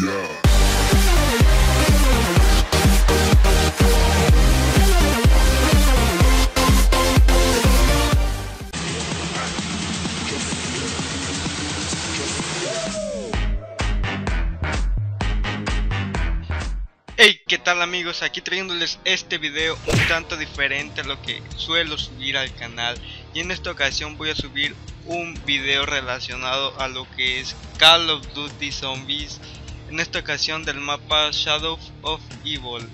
Hey, ¿qué tal amigos? Aquí trayéndoles este video un tanto diferente a lo que suelo subir al canal Y en esta ocasión voy a subir un video relacionado a lo que es Call of Duty Zombies En esta ocasión del mapa Shadow of Evil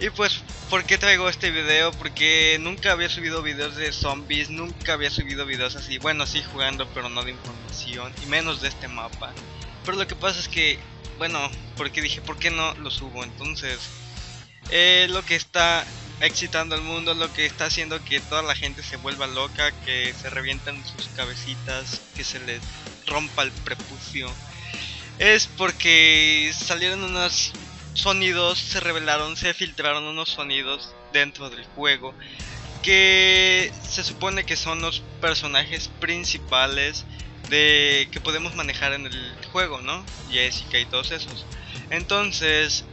Y pues, ¿por qué traigo este video? Porque nunca había subido videos de zombies, nunca había subido videos así Bueno, sí jugando, pero no de información, y menos de este mapa Pero lo que pasa es que bueno, porque dije, ¿por qué no lo subo? Entonces, eh, lo que está excitando al mundo, lo que está haciendo que toda la gente se vuelva loca, que se revientan sus cabecitas, que se les rompa el prepucio, es porque salieron unos sonidos, se revelaron, se filtraron unos sonidos dentro del juego que se supone que son los personajes principales de que podemos manejar en el juego, ¿no? Jessica y todos esos. Entonces,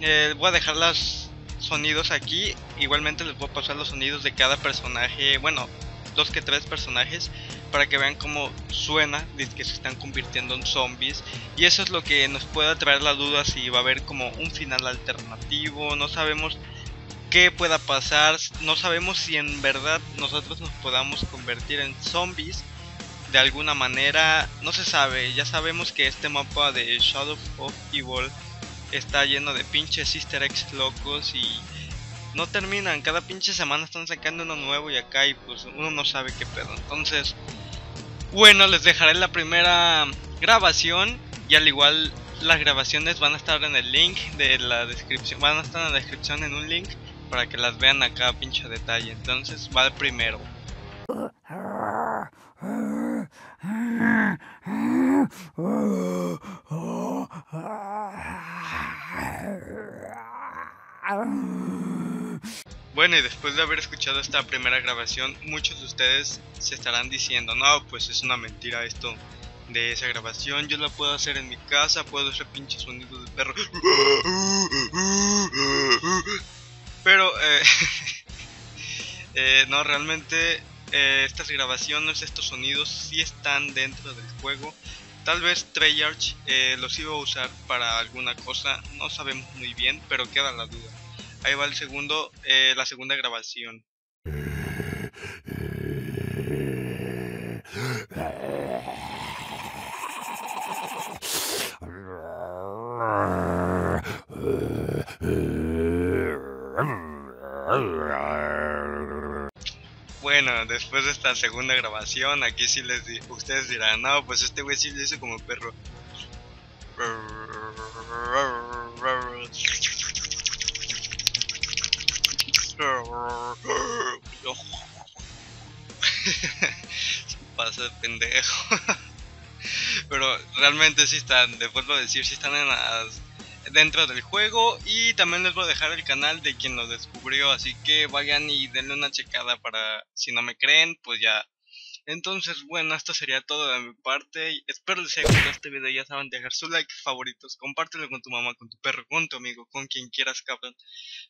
eh, voy a dejar los sonidos aquí. Igualmente les voy a pasar los sonidos de cada personaje, bueno, dos que tres personajes, para que vean cómo suena que se están convirtiendo en zombies. Y eso es lo que nos puede traer la duda si va a haber como un final alternativo. No sabemos qué pueda pasar. No sabemos si en verdad nosotros nos podamos convertir en zombies de alguna manera, no se sabe, ya sabemos que este mapa de Shadow of Evil está lleno de pinches easter eggs locos y no terminan, cada pinche semana están sacando uno nuevo y acá y pues uno no sabe qué pedo. Entonces, bueno, les dejaré la primera grabación y al igual las grabaciones van a estar en el link de la descripción, van a estar en la descripción en un link para que las vean acá pinche detalle. Entonces, va el primero. Bueno, y después de haber escuchado esta primera grabación, muchos de ustedes se estarán diciendo, no, pues es una mentira esto de esa grabación, yo la puedo hacer en mi casa, puedo hacer pinches sonidos de perro. Pero, eh, eh, no, realmente eh, estas grabaciones, estos sonidos sí están dentro del juego. Tal vez Treyarch eh, los iba a usar para alguna cosa, no sabemos muy bien, pero queda la duda. Ahí va el segundo, eh, la segunda grabación. Bueno, después de esta segunda grabación, aquí sí les di ustedes dirán, no, pues este güey sí lo hizo como perro. Se pasa de pendejo. Pero realmente sí están, después lo decir, sí están en las dentro del juego y también les voy a dejar el canal de quien lo descubrió así que vayan y denle una checada para si no me creen pues ya entonces bueno esto sería todo de mi parte espero les haya gustado este video ya saben dejar su like favoritos compártelo con tu mamá con tu perro con tu amigo con quien quieras cabrón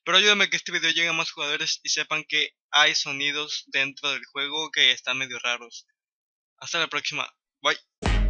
pero ayúdame a que este video llegue a más jugadores y sepan que hay sonidos dentro del juego que están medio raros. Hasta la próxima. Bye